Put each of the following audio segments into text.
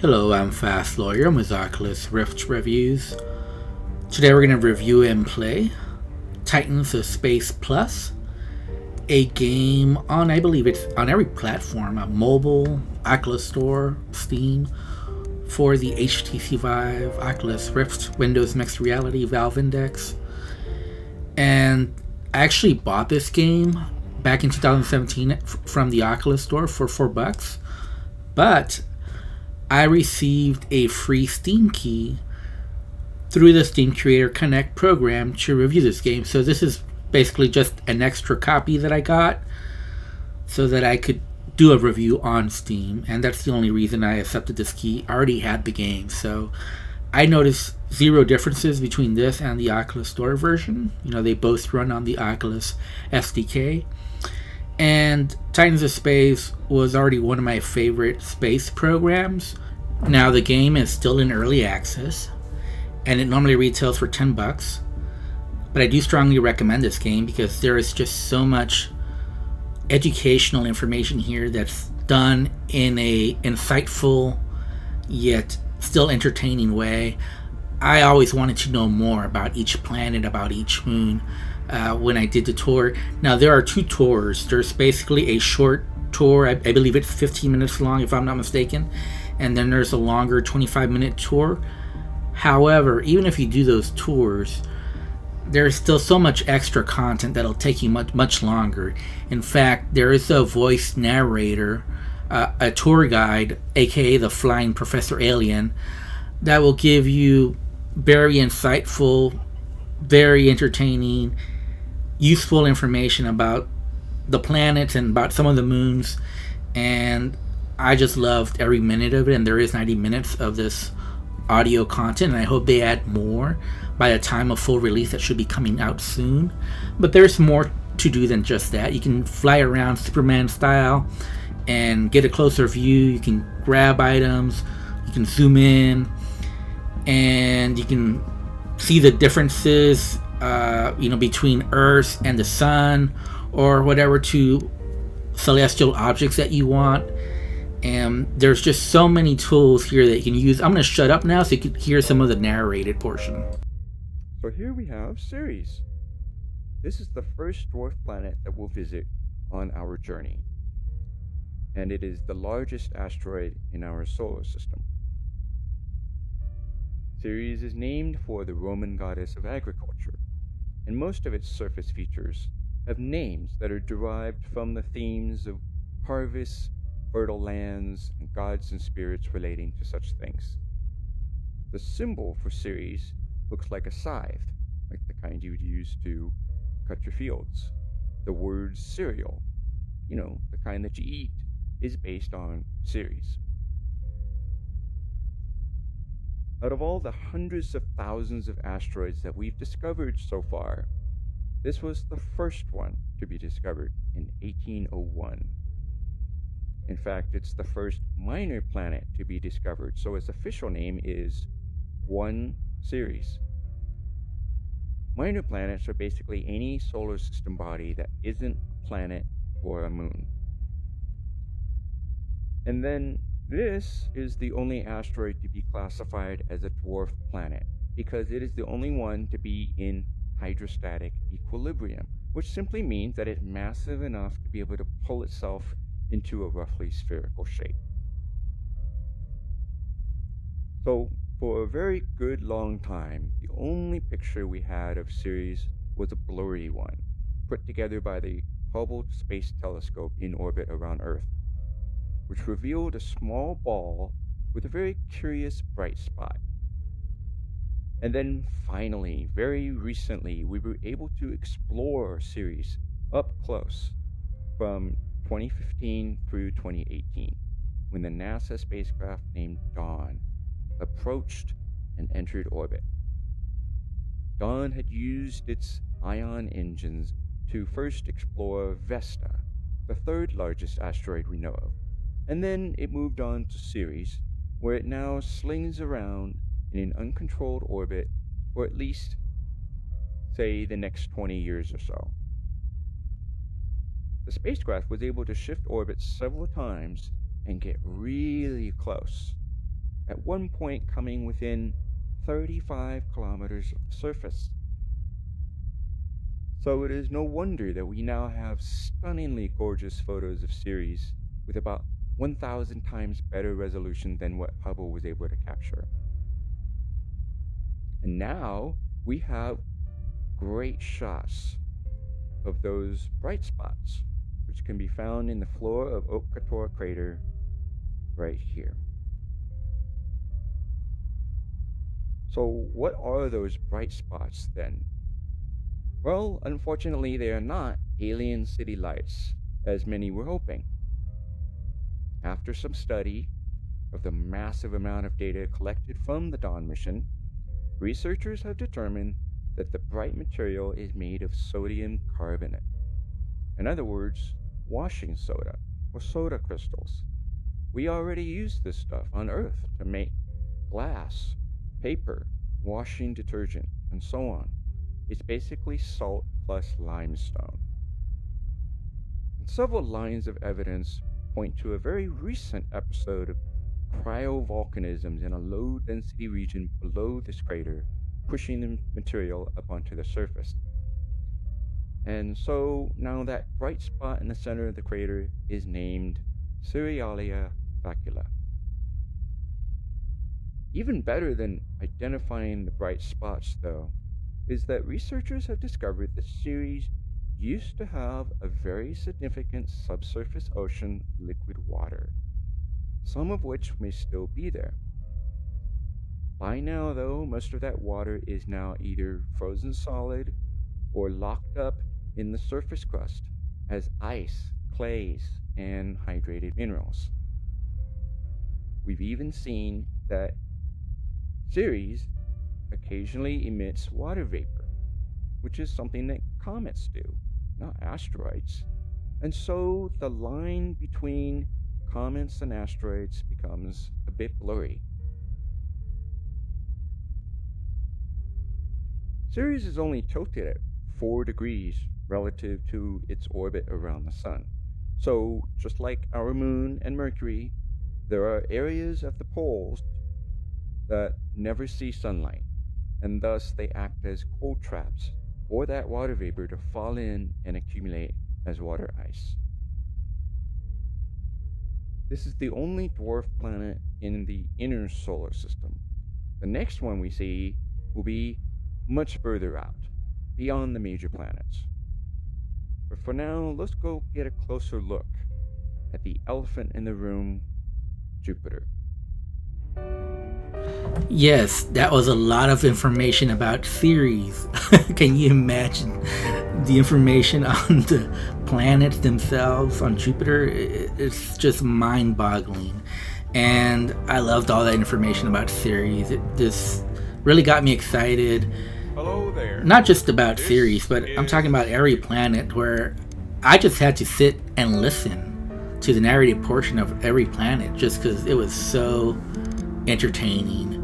Hello, I'm Fast Lawyer. I'm with Oculus Rift Reviews. Today we're going to review and play Titans of Space Plus, a game on, I believe it's on every platform, a mobile, Oculus Store, Steam, for the HTC Vive, Oculus Rift, Windows Mixed Reality, Valve Index. And I actually bought this game back in 2017 from the Oculus Store for 4 bucks. But I received a free Steam key through the Steam Curator Connect program to review this game. So this is basically just an extra copy that I got so that I could do a review on Steam. And that's the only reason I accepted this key. I already had the game. So I noticed zero differences between this and the Oculus Store version. You know, they both run on the Oculus SDK. And Titans of Space was already one of my favorite space programs. Now the game is still in early access and it normally retails for 10 bucks. But I do strongly recommend this game because there is just so much educational information here that's done in a insightful yet still entertaining way. I always wanted to know more about each planet, about each moon uh, when I did the tour. Now, there are two tours. There's basically a short tour, I, I, believe it's 15 minutes long, if I'm not mistaken, and then there's a longer 25 minute tour. However, even if you do those tours, there's still so much extra content that'll take you much much longer. In fact, there is a voice narrator, uh, a tour guide, aka the Flying Professor Alien, that will give you very insightful, very entertaining, useful information about the planets and about some of the moons. And I just loved every minute of it. And there is 90 minutes of this audio content. And I hope they add more by the time of full release that should be coming out soon. But there's more to do than just that. You can fly around Superman style and get a closer view. You can grab items. You can zoom in. And you can see the differences uh, you know, between Earth and the sun, or whatever to celestial objects that you want. And there's just so many tools here that you can use. I'm going to shut up now so you can hear some of the narrated portion. So here we have Ceres. This is the first dwarf planet that we'll visit on our journey. And it is the largest asteroid in our solar system. Ceres is named for the Roman goddess of agriculture, and most of its surface features have names that are derived from the themes of harvests, fertile lands, and gods and spirits relating to such things. The symbol for Ceres looks like a scythe, like the kind you would use to cut your fields. The word cereal, you know, the kind that you eat, is based on Ceres. Out of all the hundreds of thousands of asteroids that we've discovered so far, this was the first one to be discovered in 1801. In fact, it's the first minor planet to be discovered, so its official name is 1 Ceres. Minor planets are basically any solar system body that isn't a planet or a moon. And then this is the only asteroid to be classified as a dwarf planet because it is the only one to be in hydrostatic equilibrium, which simply means that it's massive enough to be able to pull itself into a roughly spherical shape. So, for a very good long time, the only picture we had of Ceres was a blurry one, put together by the Hubble Space Telescope in orbit around Earth which revealed a small ball with a very curious bright spot. And then finally, very recently, we were able to explore Ceres up close from 2015 through 2018 when the NASA spacecraft named Dawn approached and entered orbit. Dawn had used its ion engines to first explore Vesta, the third largest asteroid we know of, and then it moved on to Ceres, where it now slings around in an uncontrolled orbit for at least, say, the next 20 years or so. The spacecraft was able to shift orbits several times and get really close. at one point coming within 35 kilometers of the surface. So it is no wonder that we now have stunningly gorgeous photos of Ceres with about 1,000 times better resolution than what Hubble was able to capture. And now we have great shots of those bright spots, which can be found in the floor of Occator crater right here. So, what are those bright spots then? Well, unfortunately, they are not alien city lights, as many were hoping. After some study of the massive amount of data collected from the Dawn mission, researchers have determined that the bright material is made of sodium carbonate. In other words, washing soda or soda crystals. We already use this stuff on Earth to make glass, paper, washing detergent, and so on. It's basically salt plus limestone. And several lines of evidence point to a very recent episode of cryovolcanisms in a low density region below this crater, pushing the material up onto the surface. And so now that bright spot in the center of the crater is named Cerealia Facula. Even better than identifying the bright spots, though, is that researchers have discovered that Ceres used to have a very significant subsurface ocean liquid water, some of which may still be there. By now, though, most of that water is now either frozen solid or locked up in the surface crust as ice, clays, and hydrated minerals. We've even seen that Ceres occasionally emits water vapor, which is something that comets do, not asteroids. And so the line between comets and asteroids becomes a bit blurry. Ceres is only tilted at 4 degrees relative to its orbit around the Sun. So, just like our Moon and Mercury, there are areas of the poles that never see sunlight and thus they act as cold traps for that water vapor to fall in and accumulate as water ice. This is the only dwarf planet in the inner solar system. The next one we see will be much further out, beyond the major planets. But for now, let's go get a closer look at the elephant in the room, Jupiter. Yes, that was a lot of information about Ceres. Can you imagine the information on the planets themselves on Jupiter? It's just mind boggling. And I loved all that information about Ceres. It just really got me excited. Hello there. Not just about this Ceres, but I'm talking about every planet where I just had to sit and listen to the narrative portion of every planet just because it was so entertaining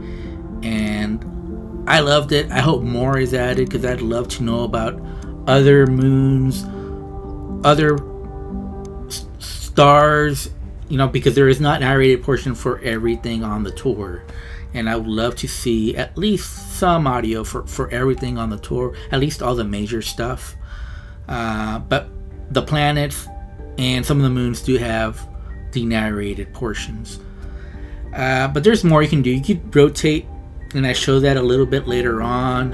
and I loved it. I hope more is added because I'd love to know about other moons, other stars, you know, because there is not narrated portion for everything on the tour. And I would love to see at least some audio for, for everything on the tour, at least all the major stuff. Uh, but the planets and some of the moons do have the narrated portions. Uh, but there's more you can do. You could rotate and I show that a little bit later on.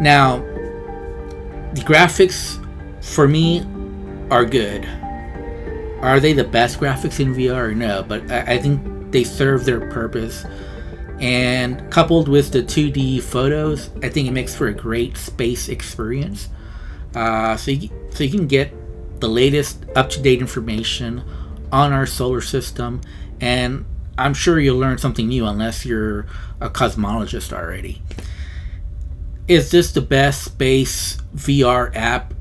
Now, the graphics for me are good. Are they the best graphics in VR? No, but I, I think they serve their purpose. And coupled with the 2D photos, I think it makes for a great space experience. Uh, so, you, so you can get the latest up to date information on our solar system and I'm sure you'll learn something new unless you're a cosmologist already. Is this the best space VR app?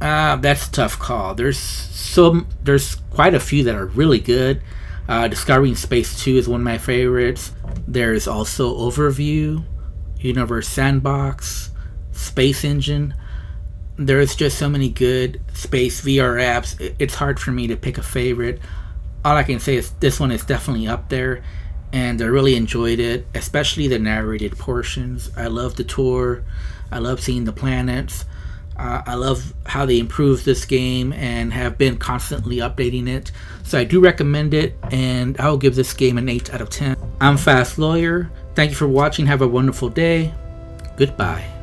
Uh, that's a tough call. There's some, there's quite a few that are really good. Uh, Discovering Space 2 is one of my favorites. There's also Overview, Universe Sandbox, Space Engine. There's just so many good space VR apps. It's hard for me to pick a favorite all I can say is this one is definitely up there. and I really enjoyed it, especially the narrated portions. I love the tour. I love seeing the planets. Uh, I love how they improved this game and have been constantly updating it. So I do recommend it, and I'll give this game an 8 out of 10. I'm Fast Lawyer. Thank you for watching. Have a wonderful day. Goodbye.